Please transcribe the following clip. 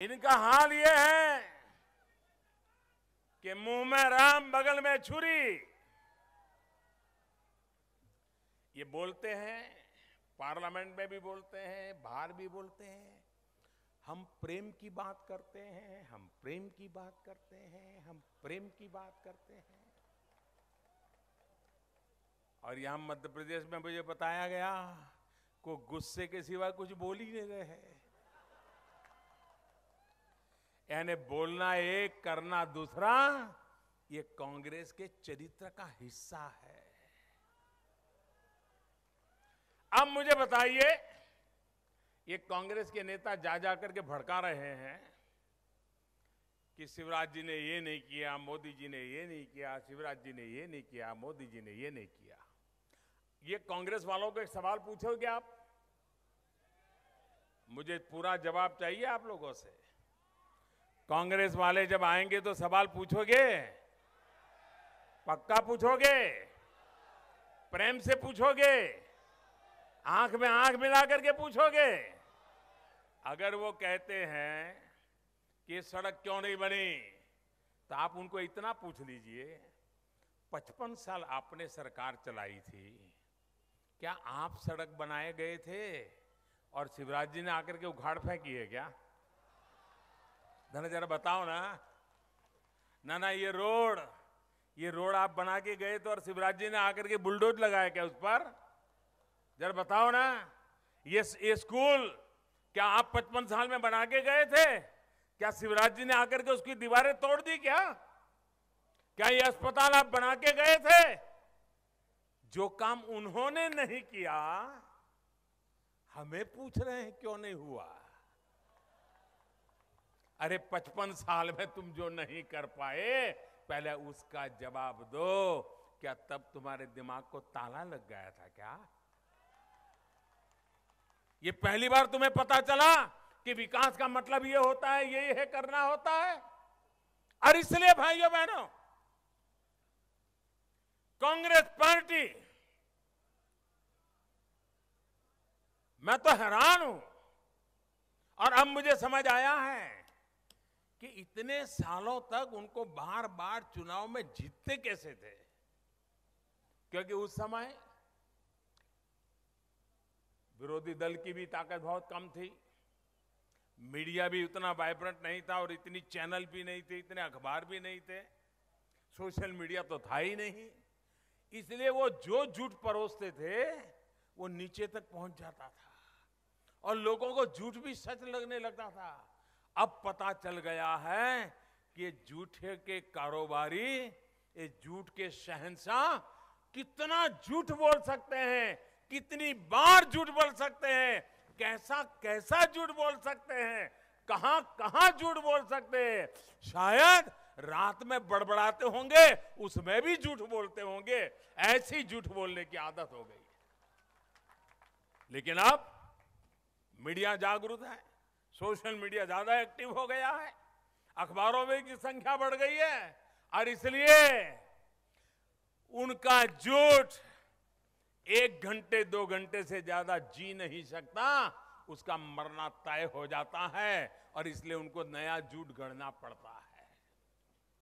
इनका हाल ये है कि मुँह में राम, बगल में छुरी। ये बोलते हैं, पार्लियामेंट में भी बोलते हैं, बाहर भी बोलते हैं। हम प्रेम की बात करते हैं, हम प्रेम की बात करते हैं, हम प्रेम की बात करते हैं। और यहाँ मध्य प्रदेश में मुझे बताया गया, को गुस्से के सिवा कुछ बोल ही नहीं रहे यानी बोलना एक, करना दूसरा, ये कांग्रेस के चरित्र का हिस्सा है। अब मुझे बताइए, ये कांग्रेस के नेता जा जा करके भड़का रहे हैं कि शिवराज जी ने ये नहीं किया, मोदी जी ने ये नहीं किया, शिवराज जी ने ये नहीं किया, मोदी जी ने ये नहीं किया। ये कांग्रेस वालों को एक सवाल पूछोगे आप? मुझे पूरा जवाब चाहिए आप लोगों से। कांग्रेस वाले जब आएँगे तो सवाल पूछोगे? पक्का पूछोगे? प्रेम से पूछोगे? आँख में आँख मिला करके पूछोगे? अगर वो कहते हैं कि सड़क क्यों नहीं बनी तो आप उनको इतना पूछ लीजिए, पचपन साल आपने सरकार चलाई थी, क्या आप सड़क बनाए गए थे? और शिवराज जी ने आकर के उखाड़ फेंकी है क्या? धना जरा बताओ ना। ना ना, ये रोड ये रोड आप बना के गए तो और शिवराज जी ने आकर के बुलडोज लगाया क्या उस पर? जरा बताओ ना। ये ये स्कूल क्या आप पचपन साल में बना के गए थे? क्या शिवराज जी ने आकर के उसकी दीवारें तोड़ दी क्या? क्या ये अस्पताल आप बना के गए थे? जो काम उन्होंने नहीं किया, हमें पूछ रहे हैं क्यों नहीं हुआ? अरे पचपन साल में तुम जो नहीं कर पाए, पहले उसका जवाब दो। क्या तब तुम्हारे दिमाग को ताला लग गया था क्या? ये पहली बार तुम्हें पता चला कि विकास का मतलब ये होता है, ये है, करना होता है। और इसलिए भाइयों बहनों, कांग्रेस पार्टी, मैं तो हैरान हूँ। और अब मुझे समझ आया है कि इतने सालों तक उनको बार बार चुनाव में जीतते कैसे थे? क्योंकि उस समय विरोधी दल की भी ताकत बहुत कम थी। मीडिया भी उतना वाइब्रेंट नहीं था और इतनी चैनल भी नहीं थे, इतने अखबार भी नहीं थे। सोशल मीडिया तो था ही नहीं। इसलिए वो जो झूठ परोसते थे, वो नीचे तक पहुँच जाता था और लोगों को झूठ भी सच लगने लगता था। अब पता चल गया है कि झूठे के कारोबारी, ये झूठ के शहनशाह कितना झूठ बोल सकते हैं, कितनी बार झूठ बोल सकते हैं, कैसा कैसा झूठ बोल सकते हैं, कहाँ कहाँ झूठ बोल सकते हैं। शायद रात में बड़बड़ाते होंगे, उसमें भी झूठ बोलते होंगे, ऐसी झूठ बोलने की आदत हो गई। लेकिन अब मीडिया जागरूक है। सोशल मीडिया ज़्यादा एक्टिव हो गया है। अखबारों में की संख्या बढ़ गई है। और इसलिए उनका झूठ एक घंटे, दो घंटे से ज़्यादा जी नहीं सकता, उसका मरना तय हो जाता है। और इसलिए उनको नया झूठ गढ़ना पड़ता है